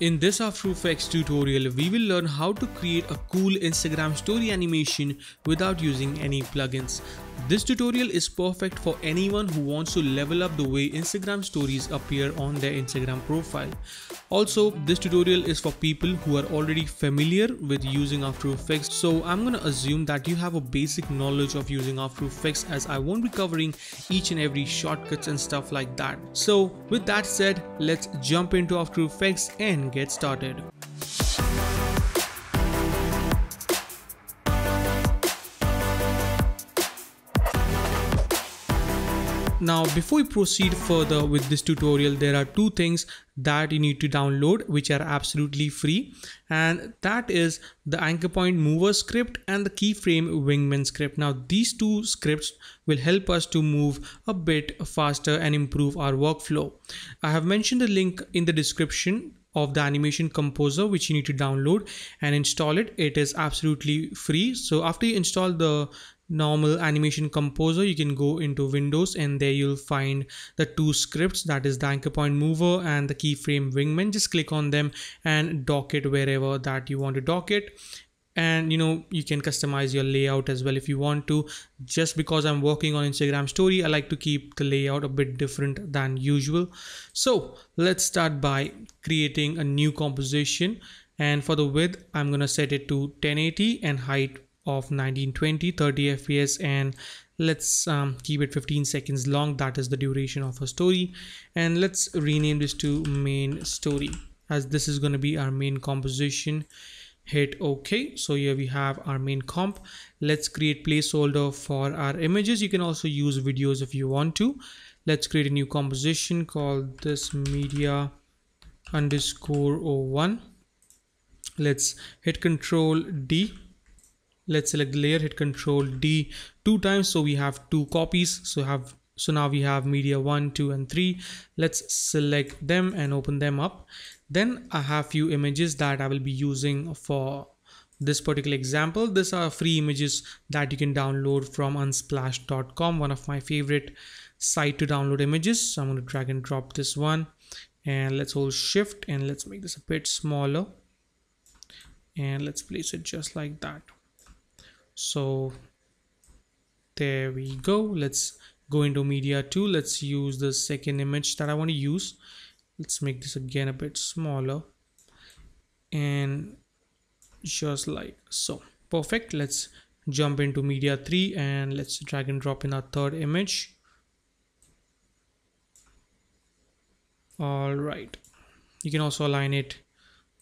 In this After Effects tutorial, we will learn how to create a cool Instagram story animation without using any plugins. This tutorial is perfect for anyone who wants to level up the way Instagram stories appear on their Instagram profile. Also, this tutorial is for people who are already familiar with using After Effects. So I'm gonna assume that you have a basic knowledge of using After Effects as I won't be covering each and every shortcuts and stuff like that. So with that said, let's jump into After Effects and get started. Now before we proceed further with this tutorial there are two things that you need to download which are absolutely free and that is the anchor point mover script and the keyframe wingman script. Now these two scripts will help us to move a bit faster and improve our workflow. I have mentioned the link in the description of the animation composer which you need to download and install it it is absolutely free so after you install the normal animation composer you can go into windows and there you'll find the two scripts that is the anchor point mover and the keyframe wingman. Just click on them and dock it wherever that you want to dock it. And you know you can customize your layout as well if you want to. Just because i'm working on instagram story i like to keep the layout a bit different than usual. So let's start by creating a new composition. And for the width i'm going to set it to 1080 and height of 1920 30 fps and let's um, keep it 15 seconds long. That is the duration of a story. And let's rename this to main story as this is going to be our main composition. Hit ok. So here we have our main comp. Let's create placeholder for our images. You can also use videos if you want to. Let's create a new composition called this media underscore 01 let's hit control d let's select the layer hit control D two times. So we have two copies. So have so now we have media one two and three. Let's select them and open them up. Then I have few images that I will be using for this particular example. These are free images that you can download from unsplash.com one of my favorite site to download images. So I'm going to drag and drop this one. And let's hold shift and let's make this a bit smaller. And let's place it just like that so there we go. Let's go into media 2 let's use the second image that I want to use. Let's make this again a bit smaller. And just like so. Perfect. Let's jump into media 3 and let's drag and drop in our third image. All right. You can also align it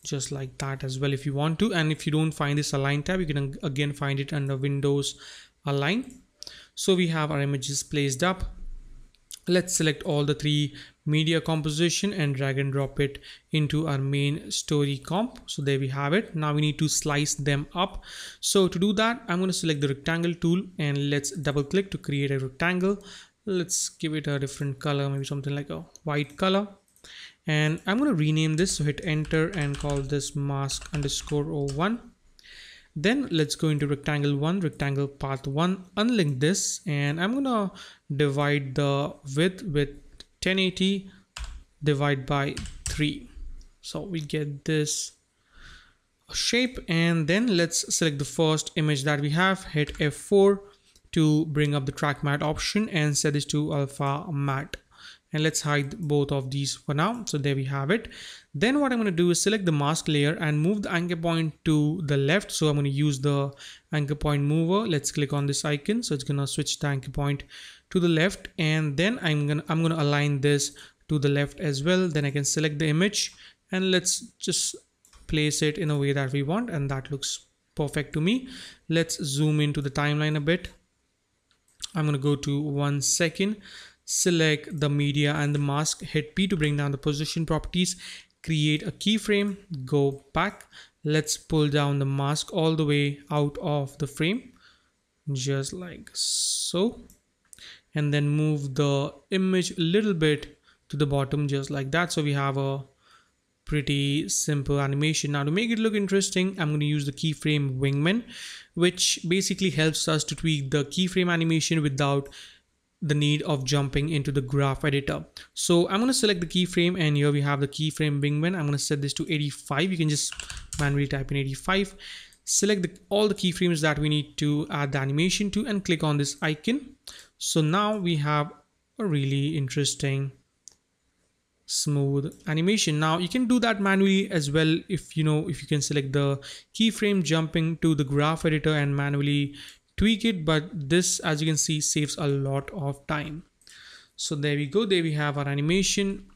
just like that as well if you want to. And if you don't find this align tab you can again find it under windows align. So we have our images placed up. Let's select all the three media composition and drag and drop it into our main story comp. So there we have it. Now we need to slice them up. So to do that i'm going to select the rectangle tool and let's double click to create a rectangle. Let's give it a different color maybe something like a white color and I'm going to rename this so hit enter and call this mask underscore 01 then let's go into rectangle 1 rectangle path 1 unlink this and I'm gonna divide the width with 1080 divide by 3 so we get this shape and then let's select the first image that we have hit F4 to bring up the track matte option and set this to alpha matte and let's hide both of these for now. So there we have it. Then what i'm going to do is select the mask layer and move the anchor point to the left. So i'm going to use the anchor point mover. Let's click on this icon. So it's going to switch the anchor point to the left. And then i'm going to i'm going to align this to the left as well. Then i can select the image and let's just place it in a way that we want. And that looks perfect to me. Let's zoom into the timeline a bit. I'm going to go to one second select the media and the mask hit P to bring down the position properties create a keyframe go back. Let's pull down the mask all the way out of the frame just like so. And then move the image a little bit to the bottom just like that. So we have a pretty simple animation. Now to make it look interesting i'm going to use the keyframe wingman which basically helps us to tweak the keyframe animation without the need of jumping into the graph editor. So I'm going to select the keyframe and here we have the keyframe Wingman. I'm going to set this to 85. You can just manually type in 85. Select the, all the keyframes that we need to add the animation to and click on this icon. So now we have a really interesting smooth animation. Now you can do that manually as well if you know if you can select the keyframe jumping to the graph editor and manually tweak it but this as you can see saves a lot of time. So there we go. There we have our animation.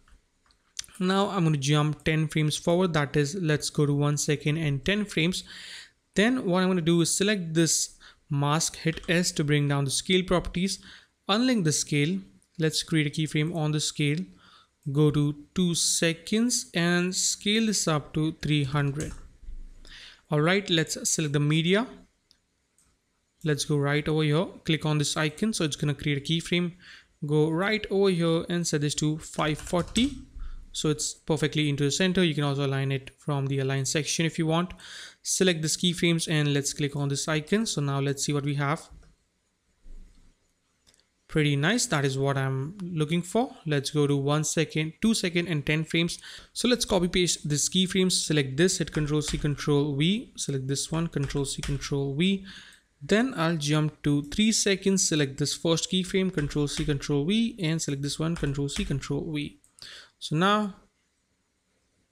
Now i'm going to jump 10 frames forward. That is let's go to one second and 10 frames. Then what i'm going to do is select this mask hit s to bring down the scale properties. Unlink the scale. Let's create a keyframe on the scale. Go to two seconds and scale this up to 300 all right let's select the media let's go right over here. Click on this icon. So it's going to create a keyframe. Go right over here and set this to 540 so it's perfectly into the center. You can also align it from the align section if you want. Select this keyframes and let's click on this icon. So now let's see what we have. Pretty nice. That is what i'm looking for. Let's go to one second two second and 10 frames. So let's copy paste this keyframes. Select this hit control c control v. Select this one control c control v then I'll jump to 3 seconds, select this first keyframe, Control C, Control V, and select this one, Control C, Control V. So now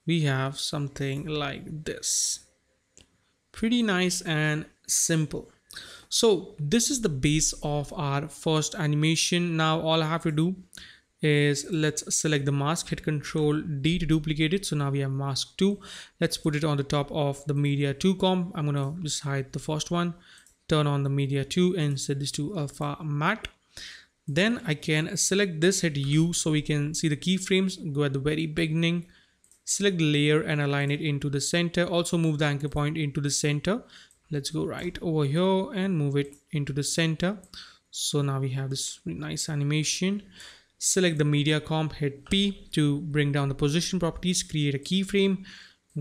we have something like this. Pretty nice and simple. So this is the base of our first animation. Now all I have to do is let's select the mask, hit Control D to duplicate it. So now we have mask 2. Let's put it on the top of the media 2 comp. I'm gonna just hide the first one turn on the media 2 and set this to alpha matte then I can select this hit U so we can see the keyframes go at the very beginning select the layer and align it into the center. Also move the anchor point into the center. Let's go right over here and move it into the center. So now we have this nice animation. Select the media comp hit P to bring down the position properties create a keyframe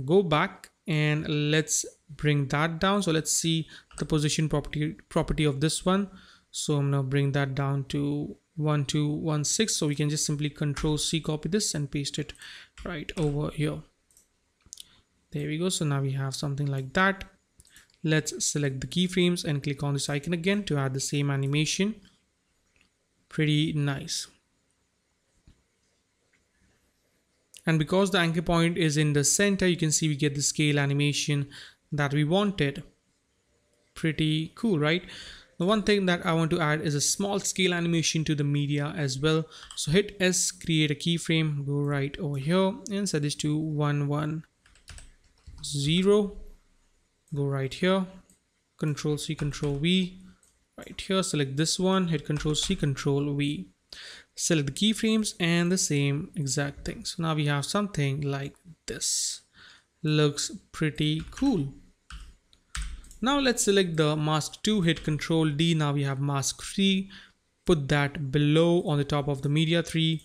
go back and let's bring that down. So let's see the position property property of this one. So i'm gonna bring that down to 1216 so we can just simply control c copy this and paste it right over here. There we go. So now we have something like that. Let's select the keyframes and click on this icon again to add the same animation. Pretty nice and because the anchor point is in the center you can see we get the scale animation that we wanted. Pretty cool right? The one thing that I want to add is a small scale animation to the media as well. So hit S create a keyframe go right over here and set this to 110 go right here control C control V. Right here select this one hit control C control V select the keyframes and the same exact thing. So now we have something like this. Looks pretty cool. Now let's select the mask 2 hit control D. Now we have mask 3 put that below on the top of the media 3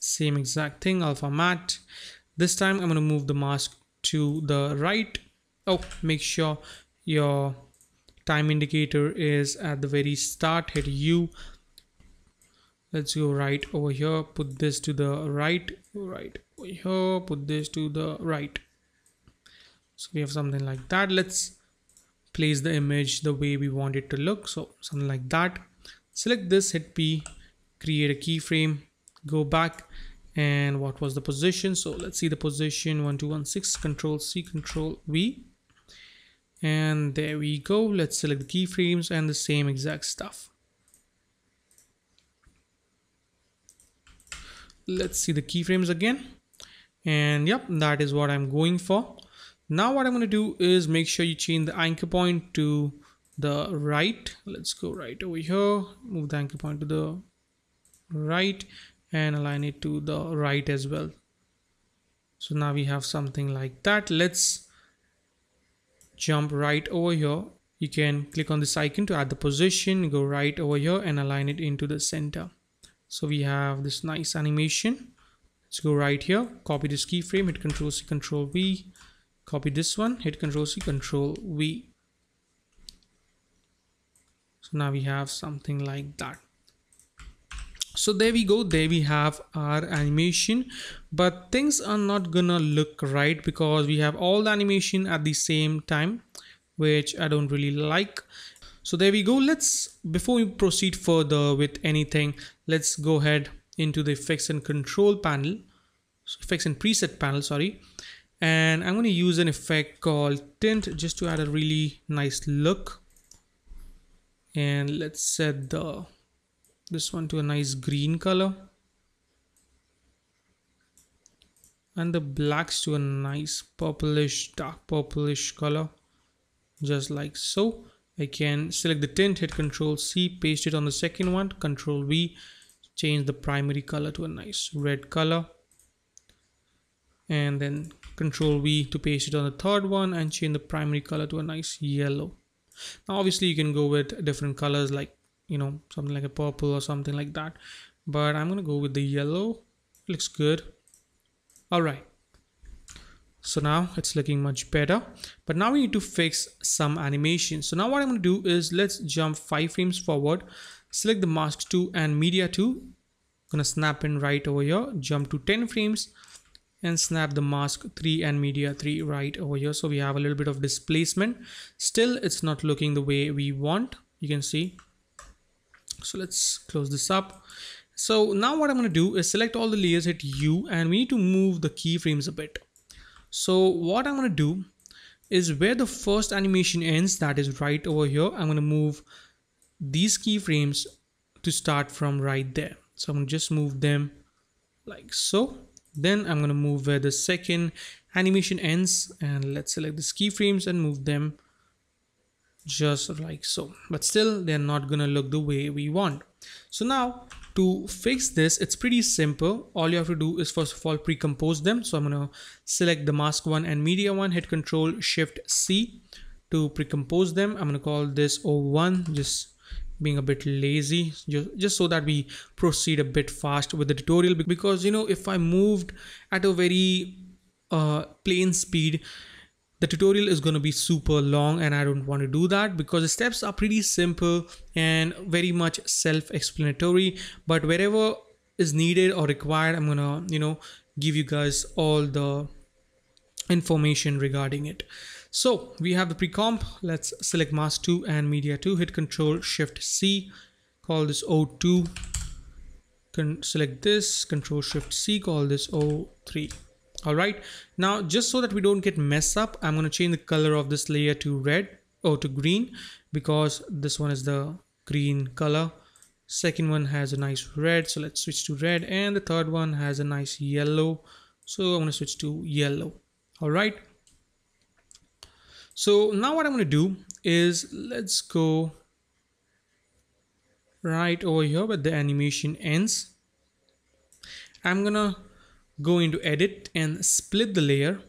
same exact thing alpha matte. This time I'm going to move the mask to the right. Oh make sure your time indicator is at the very start. Hit U let's go right over here. Put this to the right. Right over here. Put this to the right. So we have something like that. Let's place the image the way we want it to look. So something like that. Select this hit p. Create a keyframe. Go back. And what was the position? So let's see the position. 1216 control c control v. And there we go. Let's select the keyframes and the same exact stuff let's see the keyframes again and yep that is what i'm going for now what I'm going to do is make sure you change the anchor point to the right. Let's go right over here, move the anchor point to the right and align it to the right as well. So now we have something like that. Let's jump right over here. You can click on this icon to add the position, go right over here and align it into the center. So we have this nice animation. Let's go right here, copy this keyframe, hit Control C, Control V, copy this one hit control C control V. So now we have something like that. So there we go. There we have our animation. But things are not gonna look right because we have all the animation at the same time which I don't really like so there we go. Let's before we proceed further with anything let's go ahead into the effects and control panel. Effects and preset panel sorry. And I'm going to use an effect called tint just to add a really nice look. And let's set the this one to a nice green color. And the blacks to a nice purplish dark purplish color just like so I can select the tint hit control C paste it on the second one. Control V change the primary color to a nice red color. And then control V to paste it on the third one and change the primary color to a nice yellow. Now obviously you can go with different colors like you know something like a purple or something like that. But I'm gonna go with the yellow. Looks good. All right so now it's looking much better. But now we need to fix some animation. So now what I'm going to do is let's jump five frames forward select the mask 2 and media 2 gonna snap in right over here jump to 10 frames and snap the mask 3 and media 3 right over here. So we have a little bit of displacement. Still it's not looking the way we want. You can see. So let's close this up. So now what I'm going to do is select all the layers hit U and we need to move the keyframes a bit so what I'm going to do is where the first animation ends that is right over here I'm going to move these keyframes to start from right there. So I'm going to just move them like so. Then I'm going to move where the second animation ends and let's select the keyframes and move them just like so. But still they're not gonna look the way we want. So now to fix this it's pretty simple. All you have to do is first of all pre-compose them. So i'm gonna select the mask one and media one hit control shift c to pre-compose them. I'm gonna call this o1 just being a bit lazy just, just so that we proceed a bit fast with the tutorial because you know if i moved at a very uh, plain speed the tutorial is going to be super long and I don't want to do that because the steps are pretty simple and very much self-explanatory but wherever is needed or required I'm gonna you know give you guys all the information regarding it. So we have the pre-comp. Let's select mask 2 and media 2 hit control shift C call this O2 Can select this control shift C call this O3 all right. Now just so that we don't get mess up i'm going to change the color of this layer to red or to green because this one is the green color. Second one has a nice red so let's switch to red. And the third one has a nice yellow so i'm going to switch to yellow. All right. So now what i'm going to do is let's go right over here where the animation ends. I'm gonna go into edit and split the layer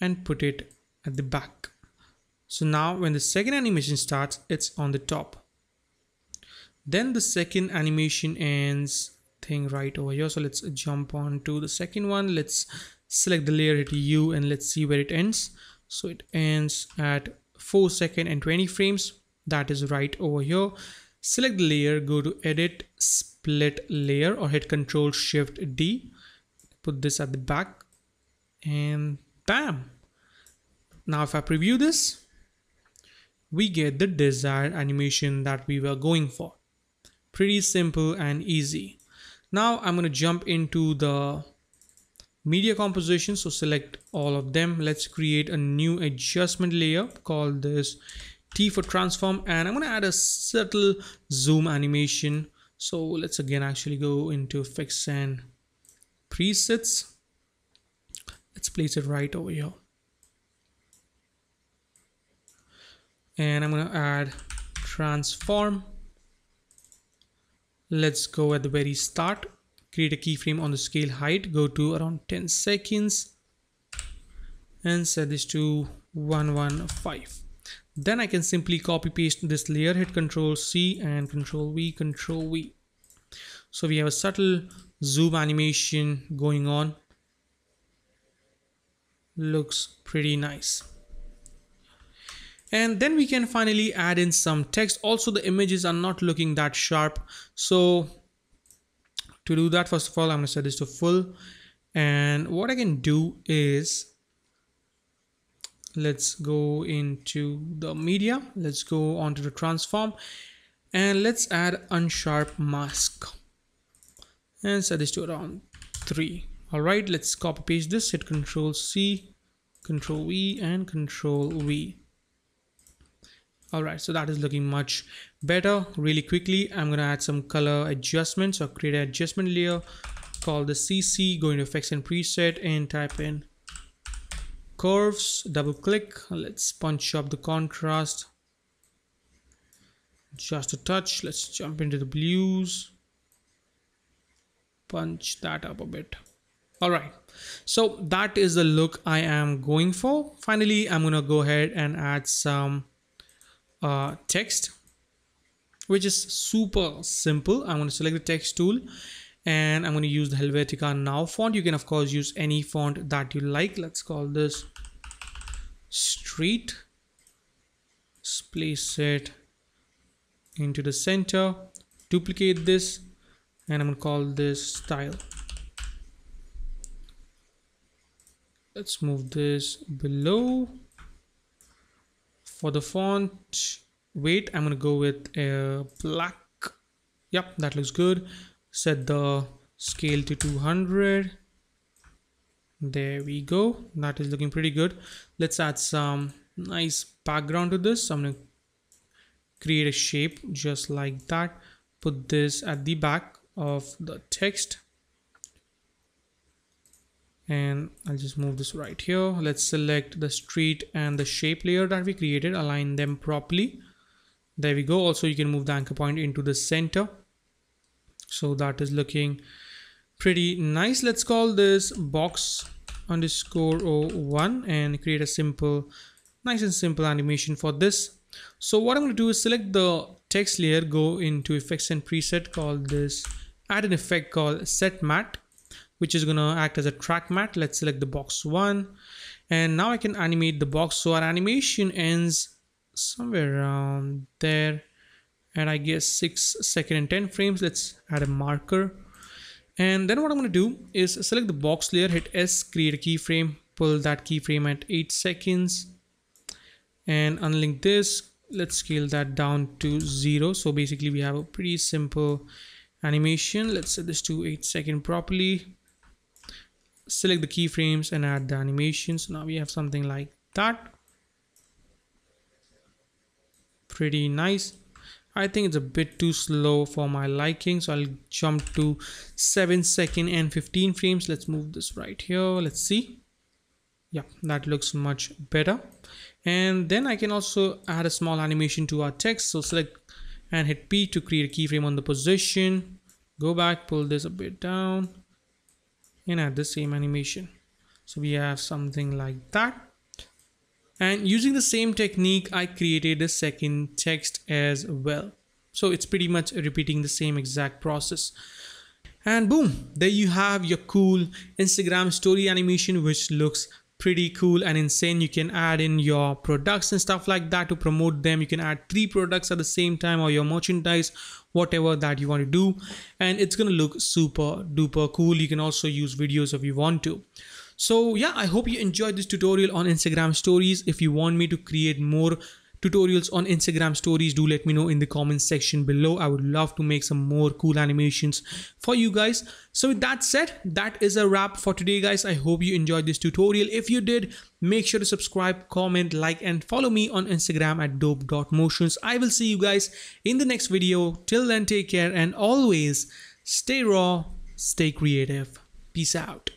and put it at the back. So now when the second animation starts, it's on the top. Then the second animation ends thing right over here. So let's jump on to the second one. Let's select the layer, hit U and let's see where it ends. So it ends at 4 second and 20 frames. That is right over here. Select the layer, go to edit, split layer or hit control shift D put this at the back and bam. Now if I preview this we get the desired animation that we were going for. Pretty simple and easy. Now I'm going to jump into the media composition so select all of them. Let's create a new adjustment layer called this T for transform and I'm going to add a subtle zoom animation. So let's again actually go into effects and presets. Let's place it right over here. And I'm gonna add transform. Let's go at the very start. Create a keyframe on the scale height. Go to around 10 seconds. And set this to 115 then I can simply copy paste this layer hit control C and control V control V. So we have a subtle zoom animation going on. Looks pretty nice. And then we can finally add in some text. Also the images are not looking that sharp. So to do that first of all i'm going to set this to full. And what i can do is let's go into the media. Let's go onto the transform. And let's add unsharp mask and set this to around 3 all right let's copy paste this. Hit control c control v and control v. All right so that is looking much better. Really quickly i'm gonna add some color adjustments or create an adjustment layer call the cc go into effects and preset and type in curves. Double click. Let's punch up the contrast. Just a touch. Let's jump into the blues punch that up a bit. All right. So that is the look i am going for. Finally i'm gonna go ahead and add some uh, text which is super simple. I'm to select the text tool and i'm to use the helvetica now font. You can of course use any font that you like. Let's call this street let's place it into the center. Duplicate this and i'm to call this style let's move this below. For the font weight i'm to go with a black. Yep that looks good. Set the scale to 200 there we go. That is looking pretty good. Let's add some nice background to this. So i'm to create a shape just like that. Put this at the back of the text. And I'll just move this right here. Let's select the street and the shape layer that we created. Align them properly. There we go. Also you can move the anchor point into the center. So that is looking pretty nice. Let's call this box underscore 01 and create a simple nice and simple animation for this. So what I'm going to do is select the text layer go into effects and preset call this add an effect called set matte, which is gonna act as a track matte. Let's select the box one. And now I can animate the box. So our animation ends somewhere around there. And I guess six second and 10 frames. Let's add a marker. And then what I'm gonna do is select the box layer, hit S, create a keyframe, pull that keyframe at eight seconds and unlink this. Let's scale that down to zero. So basically we have a pretty simple animation. Let's set this to eight second properly. Select the keyframes and add the animations now we have something like that. Pretty nice. I think it's a bit too slow for my liking so I'll jump to 7 second and 15 frames. Let's move this right here. Let's see. Yeah that looks much better. And then I can also add a small animation to our text. So select and hit P to create a keyframe on the position. Go back pull this a bit down and add the same animation. So we have something like that. And using the same technique I created a second text as well. So it's pretty much repeating the same exact process. And boom there you have your cool Instagram story animation which looks pretty cool and insane. You can add in your products and stuff like that to promote them. You can add three products at the same time or your merchandise whatever that you want to do. And it's gonna look super duper cool. You can also use videos if you want to. So yeah i hope you enjoyed this tutorial on instagram stories. If you want me to create more tutorials on Instagram stories, do let me know in the comments section below. I would love to make some more cool animations for you guys. So with that said, that is a wrap for today guys. I hope you enjoyed this tutorial. If you did, make sure to subscribe, comment, like and follow me on Instagram at dope.motions. I will see you guys in the next video. Till then, take care and always stay raw, stay creative. Peace out.